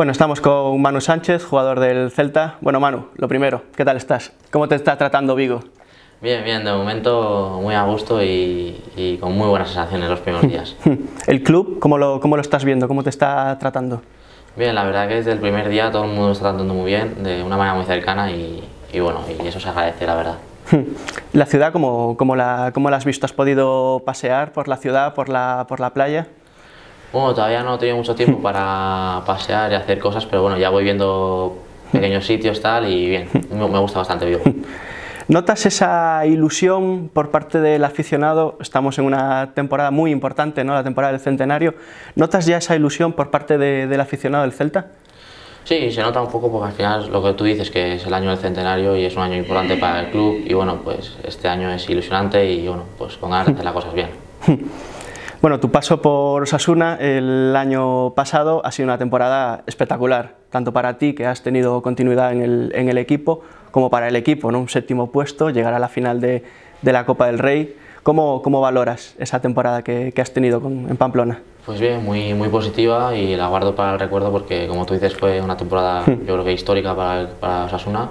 Bueno, estamos con Manu Sánchez, jugador del Celta. Bueno, Manu, lo primero, ¿qué tal estás? ¿Cómo te está tratando Vigo? Bien, bien, de momento muy a gusto y, con muy buenas sensaciones los primeros días. ¿El club cómo lo, cómo lo estás viendo? ¿Cómo te está tratando? Bien, la verdad que desde el primer día todo el mundo está tratando muy bien, de una manera muy cercana y, bueno, y eso se agradece, la verdad. ¿La ciudad cómo, cómo, la, cómo la has visto? ¿Has podido pasear por la ciudad, por la, por la playa? Bueno, todavía no he tenido mucho tiempo para pasear y hacer cosas, pero bueno, ya voy viendo pequeños sitios tal y bien, me, gusta bastante Vigo. ¿Notas esa ilusión por parte del aficionado? Estamos en una temporada muy importante, ¿no? la temporada del centenario. ¿Notas ya esa ilusión por parte del aficionado del Celta? Sí, se nota un poco porque al final lo que tú dices que es el año del centenario y es un año importante para el club y bueno, pues este año es ilusionante y bueno, pues con ganas de hacer las cosas bien. Bueno, tu paso por Osasuna el año pasado ha sido una temporada espectacular, tanto para ti, que has tenido continuidad en el, equipo, como para el equipo, ¿no? un séptimo puesto, llegar a la final de, la Copa del Rey. ¿Cómo, cómo valoras esa temporada que, has tenido en Pamplona? Pues bien, muy, muy positiva y la guardo para el recuerdo porque, como tú dices, fue una temporada hmm. yo creo que histórica para, para Osasuna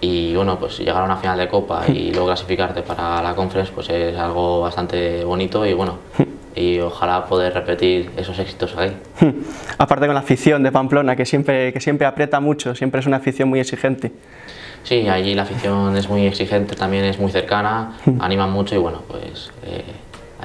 y bueno, pues llegar a una final de Copa y luego clasificarte para la Conference pues es algo bastante bonito y bueno, hmm y ojalá poder repetir esos éxitos ahí. Aparte con la afición de Pamplona, que siempre, que siempre aprieta mucho, siempre es una afición muy exigente. Sí, allí la afición es muy exigente, también es muy cercana, anima mucho y bueno, pues eh,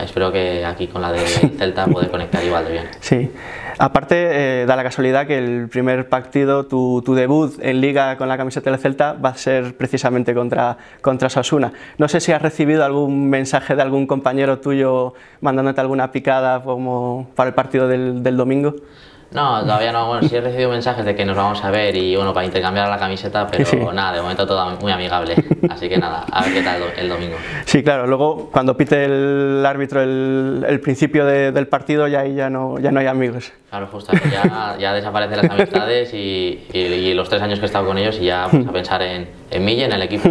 espero que aquí con la de Celta pueda conectar igual de bien. Sí, aparte eh, da la casualidad que el primer partido, tu, tu, debut en Liga con la camiseta del Celta va a ser precisamente contra, contra Sasuna. No sé si has recibido algún mensaje de algún compañero tuyo mandándote alguna picada como para el partido del, del domingo. No, todavía no. Bueno, sí he recibido mensajes de que nos vamos a ver y bueno, para intercambiar la camiseta, pero nada, de momento todo muy amigable. Así que nada, a ver qué tal el domingo. Sí, claro, luego cuando pite el árbitro el, principio del partido, ya ahí ya no, ya no hay amigos. Claro, justo, ya, ya desaparecen las amistades y, los tres años que he estado con ellos y ya pues, a pensar en, en mí y en el equipo.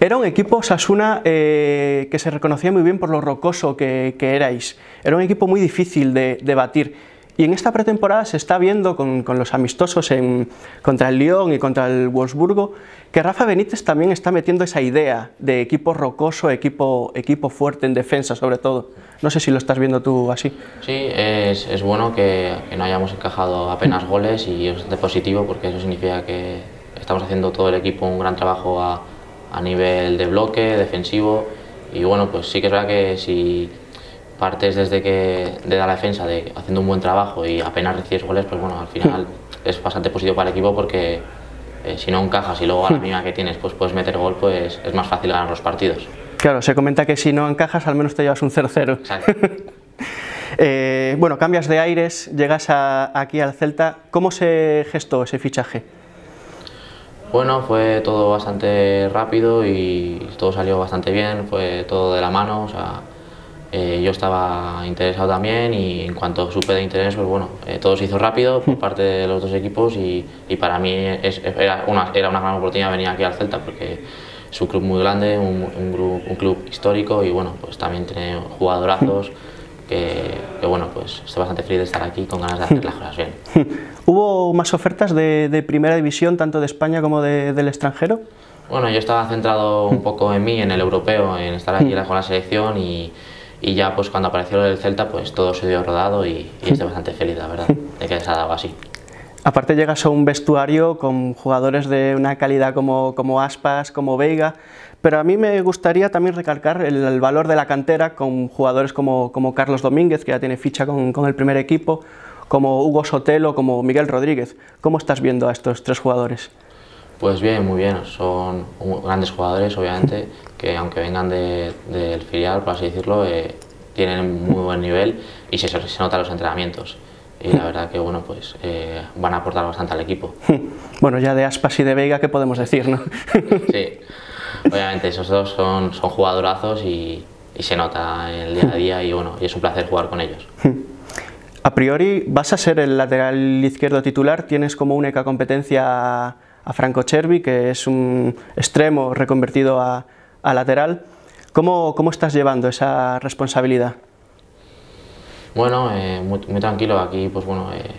Era un equipo Sasuna eh, que se reconocía muy bien por lo rocoso que, que erais. Era un equipo muy difícil de, de batir. Y en esta pretemporada se está viendo con, los amistosos en, contra el Lyon y contra el Wolfsburgo que Rafa Benítez también está metiendo esa idea de equipo rocoso, equipo, equipo fuerte en defensa sobre todo. No sé si lo estás viendo tú así. Sí, es, es bueno que, no hayamos encajado apenas goles y es de positivo porque eso significa que estamos haciendo todo el equipo un gran trabajo a, a nivel de bloque, defensivo y bueno, pues sí que es verdad que si partes desde que de la defensa, de haciendo un buen trabajo y apenas recibes goles, pues bueno, al final es bastante positivo para el equipo porque eh, si no encajas y luego a la mínima que tienes pues puedes meter gol, pues es más fácil ganar los partidos. Claro, se comenta que si no encajas al menos te llevas un 0-0. eh, bueno, cambias de aires, llegas aquí al Celta. ¿Cómo se gestó ese fichaje? Bueno, fue todo bastante rápido y todo salió bastante bien, fue todo de la mano, o sea, eh, yo estaba interesado también y en cuanto supe de interés, pues bueno, eh, todo se hizo rápido por parte de los dos equipos y, y para mí era, una, era una gran oportunidad venir aquí al Celta porque es un club muy grande, un, un, un club histórico y bueno, pues también tiene jugadorazos que, que, bueno, pues estoy bastante feliz de estar aquí con ganas de hacer las cosas bien. ¿Hubo más ofertas de, de primera división, tanto de España como de, del extranjero? Bueno, yo estaba centrado un poco en mí, en el europeo, en estar aquí con la selección y y ya pues cuando apareció el Celta pues todo se dio rodado y, estoy bastante feliz la verdad de que se ha dado así. Aparte llegas a un vestuario con jugadores de una calidad como, como Aspas, como Veiga, pero a mí me gustaría también recalcar el, valor de la cantera con jugadores como, como, Carlos Domínguez, que ya tiene ficha con, con el primer equipo, como Hugo Sotelo, como Miguel Rodríguez. ¿Cómo estás viendo a estos tres jugadores? Pues bien, muy bien. Son grandes jugadores, obviamente, que aunque vengan del de, filial, por así decirlo, eh, tienen muy buen nivel y se, se nota los entrenamientos. Y la verdad que bueno, pues eh, van a aportar bastante al equipo. Bueno, ya de Aspas y de Vega, ¿qué podemos decir, no? Sí, obviamente esos dos son, son jugadorazos y, y se nota en el día a día y bueno, y es un placer jugar con ellos. A priori, ¿vas a ser el lateral izquierdo titular? ¿Tienes como única competencia a Franco Cervi, que es un extremo reconvertido a, lateral. ¿Cómo, ¿Cómo, estás llevando esa responsabilidad? Bueno, eh, muy, tranquilo. Aquí, pues bueno, eh,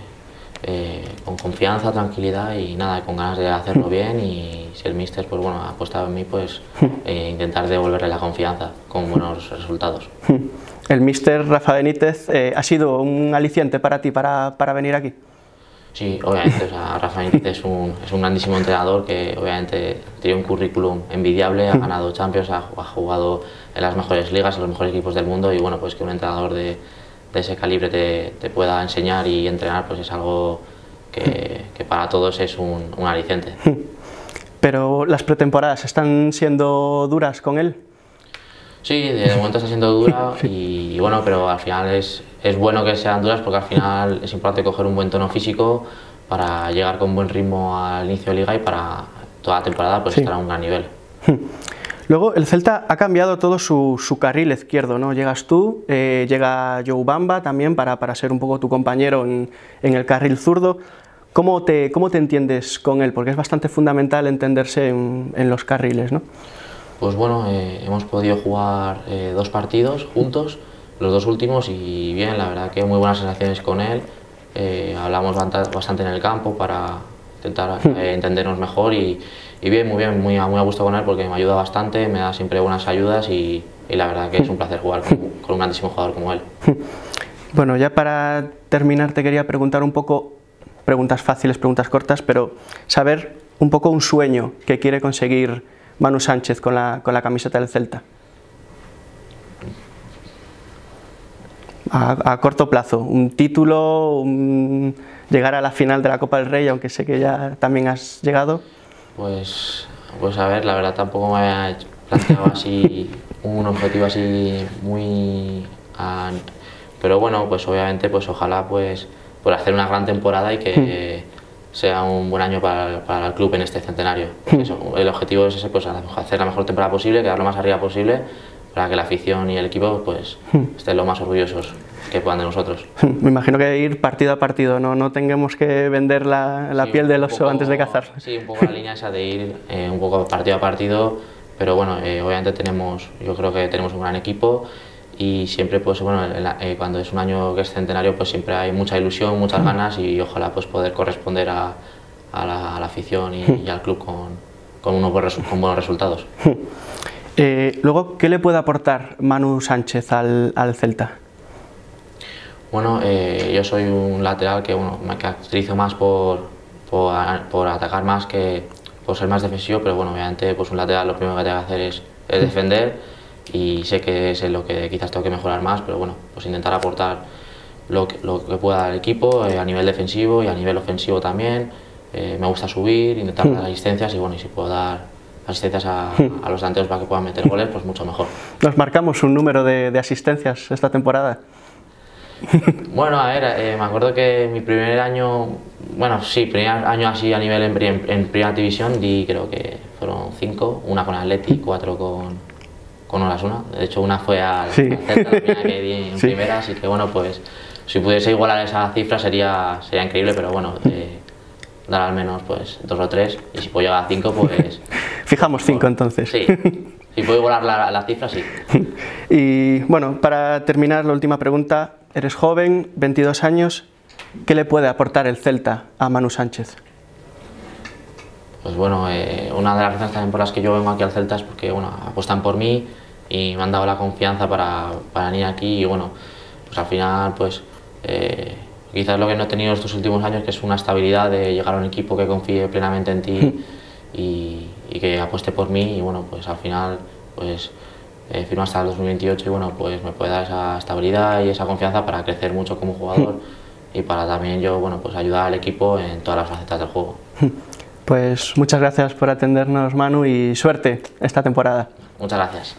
eh, con confianza, tranquilidad y nada, con ganas de hacerlo bien y si el míster pues bueno, ha apostado en mí, pues eh, intentar devolverle la confianza con buenos resultados. ¿El míster Rafa Benítez eh, ha sido un aliciente para ti para, para venir aquí? Sí, obviamente, o sea, Rafa Benítez es un, es un grandísimo entrenador que obviamente tiene un currículum envidiable, ha ganado Champions, ha, ha jugado en las mejores ligas, en los mejores equipos del mundo y bueno, pues que un entrenador de, de ese calibre te, te, pueda enseñar y entrenar, pues es algo que, que para todos es un, un, aliciente. Pero las pretemporadas están siendo duras con él. Sí, de momento está siendo dura y, y bueno, pero al final es, es bueno que sean duras porque al final es importante coger un buen tono físico para llegar con buen ritmo al inicio de liga y para toda la temporada pues sí. estar a un gran nivel. Luego el Celta ha cambiado todo su, su carril izquierdo, ¿no? Llegas tú, eh, llega Joe Bamba también para, para, ser un poco tu compañero en, en el carril zurdo. ¿Cómo te, ¿Cómo te entiendes con él? Porque es bastante fundamental entenderse en, en los carriles, ¿no? Pues bueno, eh, hemos podido jugar eh, dos partidos juntos, los dos últimos, y bien, la verdad que muy buenas sensaciones con él. Eh, hablamos bastante en el campo para intentar entendernos mejor y, y bien, muy bien, muy a, muy a gusto con él porque me ayuda bastante, me da siempre buenas ayudas y, y la verdad que es un placer jugar con, con, un grandísimo jugador como él. Bueno, ya para terminar te quería preguntar un poco, preguntas fáciles, preguntas cortas, pero saber un poco un sueño que quiere conseguir Manu Sánchez con la, con la camiseta del Celta. A, a, corto plazo, un título, un, llegar a la final de la Copa del Rey, aunque sé que ya también has llegado. Pues, pues a ver, la verdad tampoco me había planteado así un objetivo así muy... Pero bueno, pues obviamente pues ojalá pues por hacer una gran temporada y que hmm. sea un buen año para, para, el club en este centenario. Hmm. Eso, el objetivo es ese, pues hacer la mejor temporada posible, quedar lo más arriba posible para que la afición y el equipo pues hmm. estén lo más orgullosos que puedan de nosotros. Me imagino que ir partido a partido, no, no tengamos que vender la, la sí, piel del oso poco, antes de cazar. Sí, un poco la línea esa de ir eh, un poco partido a partido, pero bueno, eh, obviamente tenemos, yo creo que tenemos un gran equipo y siempre pues bueno, eh, cuando es un año que es centenario pues siempre hay mucha ilusión, muchas mm. ganas y ojalá pues poder corresponder a, a, la, a la, afición y, y, al club con, con, unos buenos, con buenos resultados. Eh, luego, ¿qué le puede aportar Manu Sánchez al, al Celta? Bueno, eh, yo soy un lateral que bueno, me caracterizo más por, por, por, atacar más que por ser más defensivo, pero bueno, obviamente pues un lateral lo primero que tengo que hacer es, es defender y sé que es en lo que quizás tengo que mejorar más, pero bueno, pues intentar aportar lo que, lo que pueda al equipo eh, a nivel defensivo y a nivel ofensivo también. Eh, me gusta subir, intentar dar asistencias y bueno, y si puedo dar asistencias a, a, los delanteros para que puedan meter goles, pues mucho mejor. Nos marcamos un número de, de asistencias esta temporada. Bueno, a ver, eh, me acuerdo que mi primer año, bueno, sí, primer año así a nivel en, en, en primera división, di creo que fueron cinco, una con Atleti, cuatro con, con Osasuna. De hecho, una fue al sí. Que di en sí. primera, así que bueno, pues si pudiese igualar esa cifra sería, sería increíble, pero bueno, eh, dar al menos pues dos o tres, y si puedo llegar a cinco, pues... Fijamos cinco entonces. Sí, si puedo igualar la, la cifra, sí. Y bueno, para terminar, la última pregunta, Eres joven, 22 años. ¿Qué le puede aportar el Celta a Manu Sánchez? Pues bueno, eh, una de las razones también por las que yo vengo aquí al Celta es porque bueno, apuestan por mí y me han dado la confianza para, para venir aquí y bueno, pues al final pues eh, quizás lo que no he tenido estos últimos años que es una estabilidad de llegar a un equipo que confíe plenamente en ti y, y que apueste por mí y bueno, pues al final pues eh, firmo hasta el 2028 y bueno, pues me puede dar esa estabilidad y esa confianza para crecer mucho como jugador y para también yo, bueno, pues ayudar al equipo en todas las facetas del juego. Pues muchas gracias por atendernos Manu y suerte esta temporada. Muchas gracias.